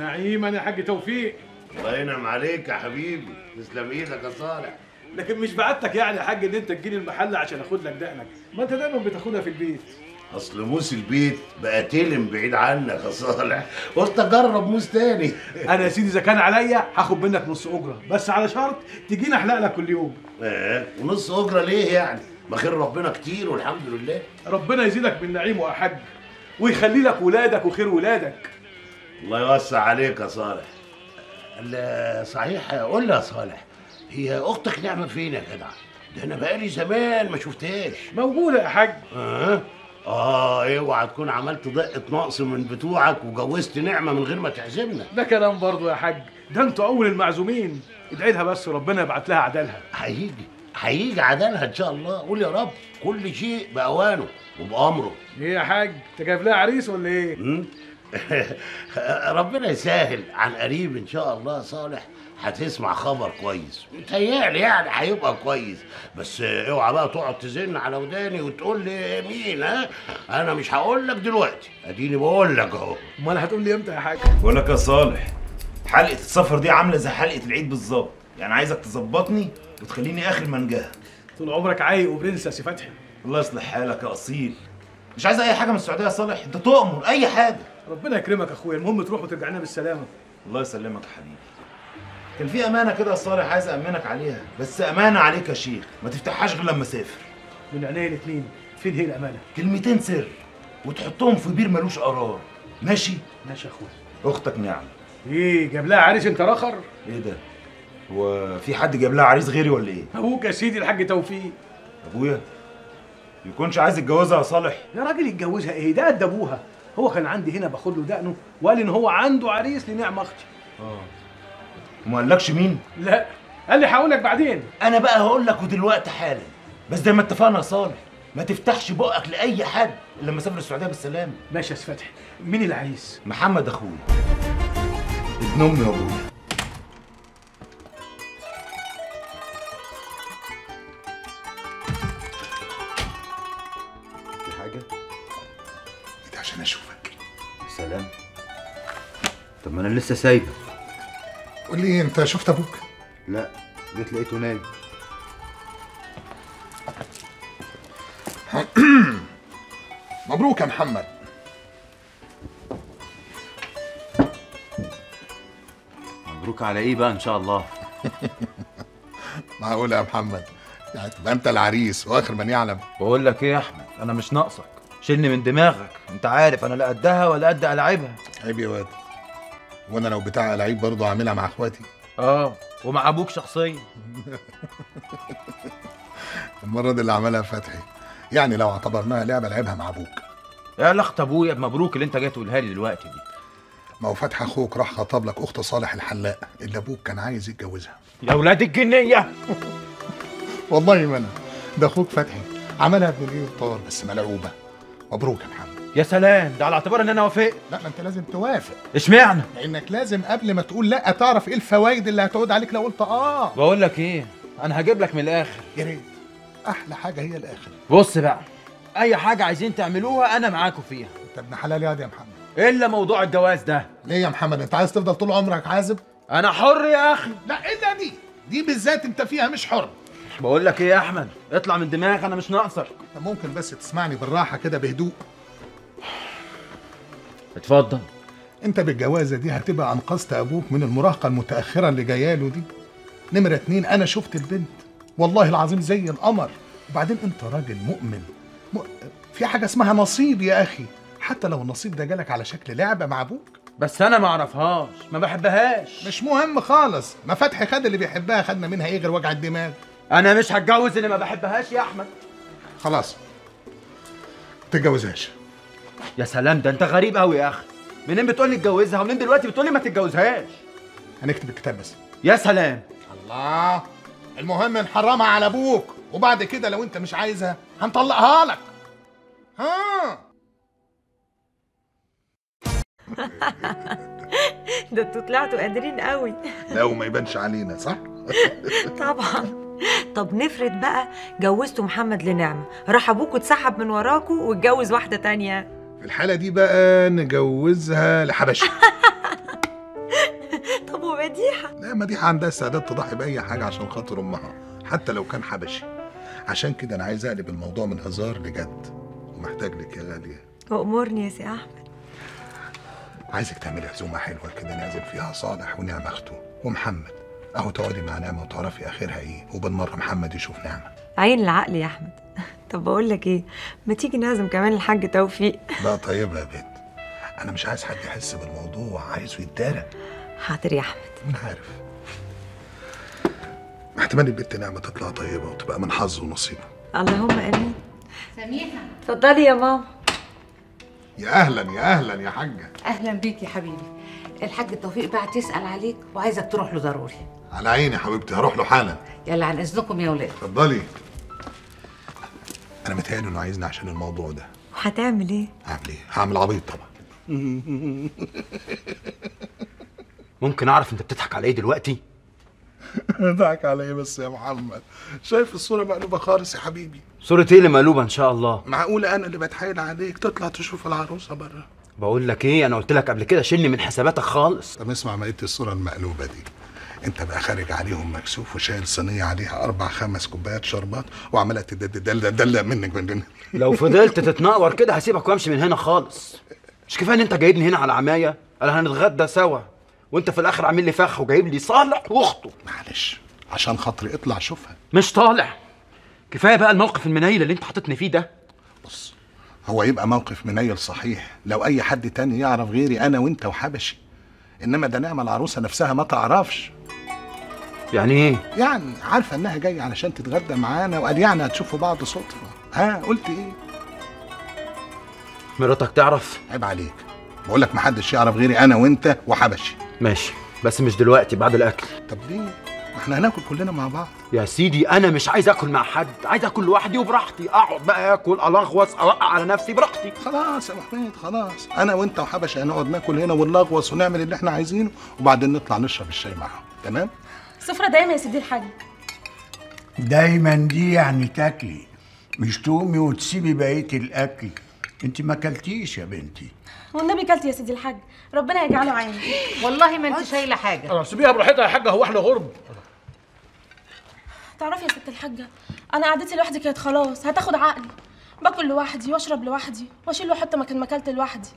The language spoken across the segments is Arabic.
نعيما يا حاج توفيق. الله ينعم عليك يا حبيبي. تسلم إيدك يا صالح. لكن مش بعتك يعني يا حاج إن أنت تجيلي المحل عشان أخد لك دقنك. ما أنت دايما بتاخدها في البيت. أصل موس البيت بقى تلم بعيد عنك يا صالح. قلت أجرب موس تاني. أنا يا سيدي إذا كان عليا هاخد منك نص أجرة. بس على شرط تجيني أحلق لك كل يوم. آه ونص أجرة ليه يعني؟ ما خير ربنا كتير والحمد لله. ربنا يزيدك من نعيمه يا حاج ويخلي لك ولادك وخير ولادك. الله يوسع عليك يا صالح. صحيح قول لي يا صالح هي أختك نعمة فين يا جدع؟ ده أنا بقالي زمان ما شفتهاش. موجودة يا حاج. أه؟ آه اوعى تكون عملت دقة نقص من بتوعك وجوزت نعمة من غير ما تعزمنا. ده كلام برضه يا حاج. ده أنتوا أول المعزومين. ادعي لها بس ربنا يبعت لها عدالها. هيجي هيجي عدالها إن شاء الله. قول يا رب كل شيء بأوانه وبأمره. إيه يا حاج؟ أنت جايب لها عريس ولا إيه? ربنا يسهل عن قريب إن شاء الله صالح هتسمع خبر كويس. متهيألي يعني هيبقى كويس. بس اوعى بقى تقعد تزن على وداني وتقول لي مين ها؟ أنا مش هقول لك دلوقتي. أديني بقول لك أهو. أمال هتقول لي إمتى يا حاج؟ بقول لك يا صالح حلقة السفر دي عاملة زي حلقة العيد بالظبط. يعني عايزك تظبطني وتخليني آخر منجاة. طول عمرك عايق وبرنس يا سي فتحي. الله يصلح حالك يا أصيل. مش عايز أي حاجة من السعودية يا صالح. أنت تؤمر أي حاجة. ربنا يكرمك يا أخويا. المهم تروح وترجع لنا بالسلامة. الله يسلمك يا حبيبي. كان في أمانة كده يا صالح عايز امنك عليها. بس أمانة عليك يا شيخ. ما تفتحهاش غير لما أسافر. من عينيا الاثنين فين هي الأمانة؟ كلمتين سر وتحطهم في بير ملوش قرار. ماشي؟ ماشي يا أخويا. أختك نعم إيه جاب لها عريس أنت رخر؟ إيه ده؟ هو في حد جاب لها عريس غيري ولا إيه؟ أبوك يا سيدي الحاج توفيق. أبويا؟ يكونش عايز يتجوزها يا صالح. يا راجل يتجوزها إيه؟ ده قد ابوها هو كان عندي هنا باخد له دقنه وقال إن هو عنده عريس لنعمه أختي. آه. وما قالكش مين؟ لا. قال لي هقول لك بعدين. أنا بقى هقول لك ودلوقتي حالا. بس زي ما اتفقنا يا صالح ما تفتحش بقك لأي حد إلا لما أسافر السعودية بالسلامة. ماشي يا فتحي. مين العريس؟ محمد أخويا. ابن أمي وأبويا. أنا لسه سايبك. قول لي أنت شفت أبوك؟ لا جيت لقيته نايم. مبروك يا محمد. مبروك على إيه بقى إن شاء الله؟ معقول يا محمد؟ يعني تبقى أنت العريس وآخر من يعلم. بقول لك إيه يا أحمد؟ أنا مش ناقصك. شيلني من دماغك. أنت عارف أنا لا قدها ولا قد ألعبها. عيب يا واد. وأنا لو بتاع لعيب برضه عاملها مع اخواتي. آه ومع أبوك شخصيا. المرة دي اللي عملها فتحي. يعني لو اعتبرناها لعبة لعبها مع أبوك. إيه علاقه ابويا بمبروك اللي انت جاي تقولها لي دلوقتي دي. ما هو فتحي أخوك راح خطب لك اخت صالح الحلاق اللي أبوك كان عايز يتجوزها. يا ولاد الجنية. والله ما أنا. ده أخوك فتحي. عملها ابن الايه وطار بس ملعوبة. مبروك يا محمد. يا سلام ده على اعتبار إن أنا وافقت. لا ما أنت لازم توافق. إشمعنى؟ لأنك لازم قبل ما تقول لا تعرف إيه الفوائد اللي هتعود عليك لو قلت آه. بقول لك إيه أنا هجيب لك من الآخر. يا ريت. أحلى حاجة هي الآخر. بص بقى أي حاجة عايزين تعملوها أنا معاكم فيها. أنت ابن حلال يا يا محمد. إلا موضوع الجواز ده. ليه يا محمد؟ أنت عايز تفضل طول عمرك عازب؟ أنا حر يا أخي. لا إلا دي. دي بالذات أنت فيها مش حر. بقول لك إيه يا أحمد اطلع من دماغك أنا مش ناقصك. ممكن بس تسمعني بالراحة كده بهدوء. اتفضل. انت بالجوازة دي هتبقى أنقذت أبوك من المراهقة المتأخرة اللي جاية له دي. نمرة اتنين أنا شفت البنت. والله العظيم زي القمر. وبعدين انت راجل مؤمن. م... في حاجة اسمها نصيب يا أخي. حتى لو النصيب ده جالك على شكل لعبة مع أبوك. بس أنا ما أعرفهاش. ما بحبهاش. مش مهم خالص. ما فتحي خد اللي بيحبها خدنا منها إيه غير وجع الدماغ؟ أنا مش هتجوز اللي ما بحبهاش يا أحمد. خلاص. تتجوزهاش. يا سلام ده انت غريب قوي يا أخي. منين بتقول لي اتجوزها ومنين دلوقتي بتقول لي ما تتجوزهاش. هنكتب الكتاب بس. يا سلام. الله المهم نحرمها على أبوك وبعد كده لو انت مش عايزها هنطلقها لك. ها؟ ده أنتوا طلعتوا قادرين قوي لو ما يبانش علينا صح؟ طبعا. طب نفرض بقى جوزتوا محمد لنعمة راح أبوكوا اتسحب من وراكوا واتجوز واحدة تانية. في الحالة دي بقى نجوزها لحبشي مديحة عندها استعداد تضحي بأي حاجة عشان خاطر أمها حتى لو كان حبشي. عشان كده أنا عايز أقلب الموضوع من هزار لجد ومحتاج لك يا غالية. وامرني يا سي أحمد. عايزك تعملي عزومة حلوة كده نازل فيها صالح ونعمه أخته ومحمد. أهو تقعدي مع نعمة وتعرفي آخرها إيه وبالمرة محمد يشوف نعمة. عين العقل يا أحمد. طب بقول لك إيه؟ ما تيجي نعزم كمان الحاج توفيق؟ لا طيبه يا بنت. أنا مش عايز حد يحس بالموضوع عايزه يتدارى حاضر يا أحمد. أنا عارف. احتمال البنت نعمة تطلع طيبة وتبقى من حظ ونصيبه. اللهم آمين. سميحة. اتفضلي يا ماما. يا أهلا يا أهلا يا حاجة. أهلا بيك يا حبيبي. الحاج توفيق بعت يسأل عليك وعايزك تروح له ضروري. على عيني يا حبيبتي هروح له حالا. يلا عن إذنكم يا ولاد. اتفضلي. أنا متهيألي إنه عايزني عشان الموضوع ده. هتعمل إيه؟ هعمل إيه؟ هعمل عبيط طبعا. ممكن أعرف أنت بتضحك على إيه دلوقتي؟ ضحك على إيه بس يا محمد؟ شايف الصورة مقلوبة خالص يا حبيبي. صورة إيه اللي مقلوبة إن شاء الله؟ معقولة أنا اللي بتحايل عليك؟ تطلع تشوف العروسة بره بقول لك إيه أنا قلت لك قبل كده شيلني من حساباتك خالص. طب اسمع بقيه الصورة المقلوبة دي. انت بقى خارج عليهم مكسوف وشايل صينية عليها أربع خمس كوبايات شربات وعمالة تدلق منك من لو فضلت تتنقور كده هسيبك وامشي من هنا خالص. مش كفاية إن انت جايبني هنا على عماية؟ أنا هنتغدى سوا. وانت في الآخر عامل لي فخ وجايب لي صالح واخته معلش عشان خاطري اطلع شوفها. مش طالع كفاية بقى الموقف المنيل اللي انت حاططني فيه ده. بص هو يبقى موقف منيل صحيح. لو أي حد تاني يعرف غيري أنا وإنت وحبشي. إنما ده نعمة العروسة نفسها ما تعرفش. يعني إيه؟ يعني عارفة إنها جاية علشان تتغدى معانا وقال يعني هتشوفوا بعض صدفه ها قلت إيه؟ مراتك تعرف؟ عيب عليك. بقول لك محدش يعرف غيري أنا وأنت وحبشي. ماشي بس مش دلوقتي بعد الأكل. طب ليه؟ ما إحنا هناكل كلنا مع بعض. يا سيدي أنا مش عايز آكل مع حد عايز آكل لوحدي وبراحتي. أقعد بقى آكل ألغوص أوقع على نفسي براحتي. خلاص يا أبو حميد خلاص. أنا وأنت وحبشي هنقعد ناكل هنا ونلغوص ونعمل اللي إحنا عايزينه وبعدين نطلع نشرب الشاي معاهم. تمام؟ سفرة دايما يا سيدي الحاج. دايما دي يعني تاكلي مش تقومي وتسيبي بقية الأكل. انت ما اكلتيش يا بنتي. والنبي كلت يا سيدي الحاج. ربنا يجعله عيني. والله ما أنت شايلة حاجة. أنا سيبيها براحتها يا حاجة هو إحنا غرب. تعرفي يا ست الحاجة أنا قعدتي لوحدي كانت خلاص هتاخد عقلي. باكل لوحدي واشرب لوحدي واشيل واحط مكان ما أكلت لوحدي.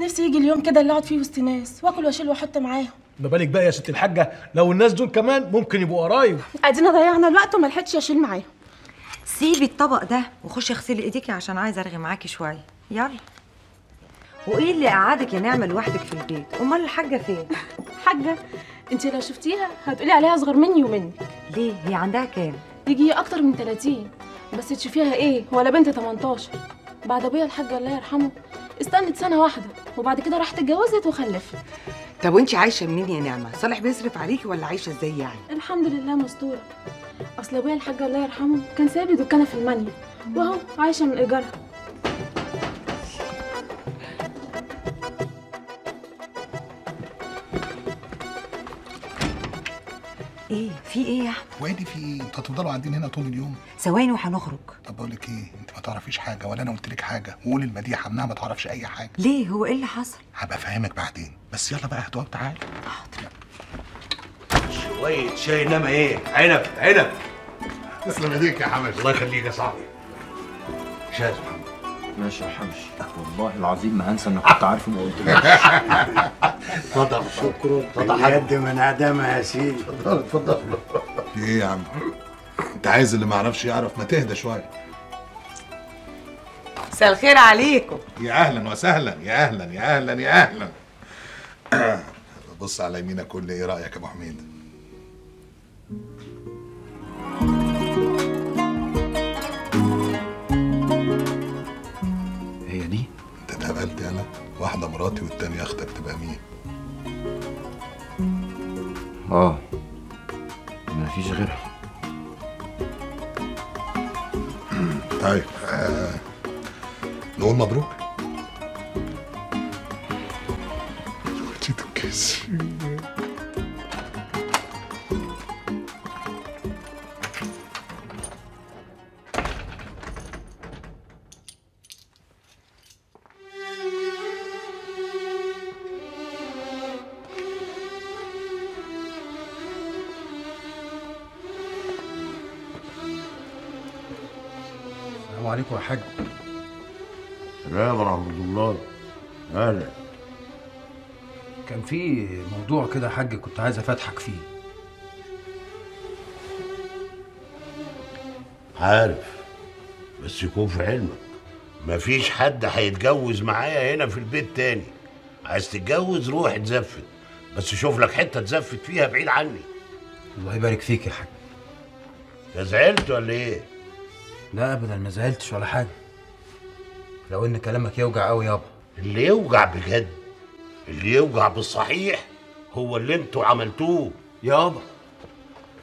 نفسي يجي اليوم كده اللي أقعد فيه وسط ناس وآكل وأشيل وأحط معاهم. ما بالك بقى يا ست الحاجة؟ لو الناس دول كمان ممكن يبقوا قرايب. ادينا ضيعنا الوقت وما لحقتش اشيل معاهم. سيبي الطبق ده وخشي اغسلي ايديكي عشان عايزه ارغي معاكي شوية. يلا. وايه اللي قعدك يا نعمة لوحدك في البيت. أمال الحاجة فين؟ حاجة؟ انت لو شفتيها هتقولي عليها أصغر مني ومنك ليه؟ هي عندها كام؟ يجي أكتر من 30 بس تشوفيها إيه؟ ولا بنت 18 بعد أبويا الحاج الله يرحمه استنت سنة واحدة وبعد كده راحت اتجوزت وخلفت. طب وانت عايشة منين يا نعمة؟ صالح بيصرف عليكي ولا عايشة إزاي يعني؟ الحمد لله مستورة. أصل أبويا الحاج الله يرحمه كان سايب لي دكانه في المانيا واهو عايشة من إيجارها. إيه؟ في إيه يا أحمد؟ وايه دي في إيه أنتوا هتفضلوا قاعدين هنا طول اليوم؟ ثواني وهنخرج. طب بقول لك إيه؟ انت ما تعرفيش حاجة ولا أنا قلت لك حاجة. وقول المديحة انها ما تعرفش أي حاجة. ليه؟ هو إيه اللي حصل؟ هبقى أفهمك بعدين. بس يلا بقى هاتوا تعالى. شوية شاي إنما إيه؟ عنب عنب. تسلم إيديك يا حبيبي. الله يخليك يا صاحبي. شاذ محمد. ماشي يا حمش والله العظيم ما هنسى إنك كنت عارف وما قلتليش اتفضل شكرا. اتفضل. اليد من عدمها يا سيدي. اتفضل اتفضل في إيه يا عم؟ انت عايز اللي ما يعرفش يعرف ما تهدى شوية. مساء الخير عليكم. يا أهلا وسهلا يا أهلا يا أهلا يا أهلا. بص على يمينك كل إيه رأيك يا أبو حميد؟ هي دي؟ انت اتقبلت أنا واحدة مراتي والتانية أختك تبقى مين؟ آه ما فيش غيرها طيب آه. نقول مبروك زوجتي الكيس عليكم يا حاج. سلام ورحمة الله. أهلا. كان في موضوع كده يا حاج كنت عايز افتحك فيه. عارف بس يكون في علمك. مفيش حد هيتجوز معايا هنا في البيت تاني. عايز تتجوز روح اتزفت بس شوف لك حتة تزفت فيها بعيد عني. الله يبارك فيك يا حاج. زعلت ولا إيه؟ لا ابدا ما زعلتش ولا حاجة. لو إن كلامك يوجع قوي يابا. اللي يوجع بجد اللي يوجع بالصحيح هو اللي أنتوا عملتوه. يابا.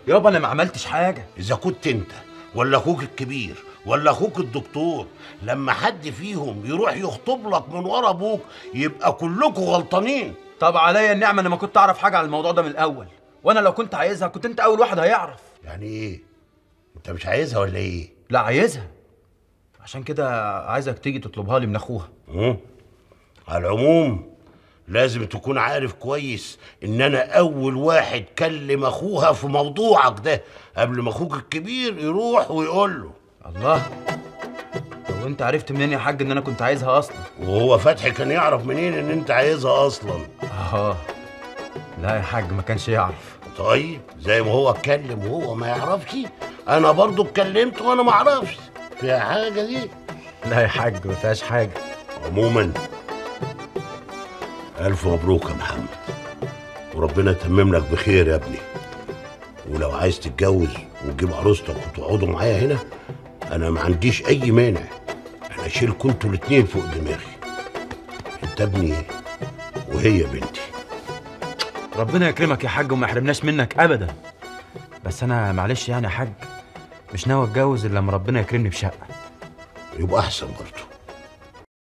يابا أنا ما عملتش حاجة. إذا كنت أنت ولا أخوك الكبير ولا أخوك الدكتور لما حد فيهم يروح يخطب لك من ورا أبوك يبقى كلكم غلطانين. طب عليا النعمة أنا ما كنت أعرف حاجة عن الموضوع ده من الأول. وأنا لو كنت عايزها كنت أنت أول واحد هيعرف. يعني إيه؟ أنت مش عايزها ولا إيه؟ لا عايزها. عشان كده عايزك تيجي تطلبها لي من أخوها. على العموم لازم تكون عارف كويس إن أنا أول واحد كلم أخوها في موضوعك ده قبل ما أخوك الكبير يروح ويقول له. الله. لو أنت عرفت منين يا حاج إن أنا كنت عايزها أصلا؟ وهو فتحي كان يعرف منين إن أنت عايزها أصلا؟ آه. لا يا حاج ما كانش يعرف. طيب زي ما هو اتكلم وهو ما يعرفش أنا برضو اتكلمت وأنا ما أعرفش. فيها حاجة دي؟ لا يا حاج ما فيهاش حاجة. عموما ألف مبروك يا محمد. وربنا يتمم لك بخير يا ابني. ولو عايز تتجوز وتجيب عروستك وتقعدوا معايا هنا أنا ما عنديش أي مانع. أنا اشيلكوا أنتوا الاتنين فوق دماغي. أنت ابني وهي بنتي. ربنا يكرمك يا حاج وما يحرمناش منك ابدا. بس أنا معلش يعني يا حاج مش ناوي اتجوز إلا لما ربنا يكرمني بشقة. يبقى أحسن برضه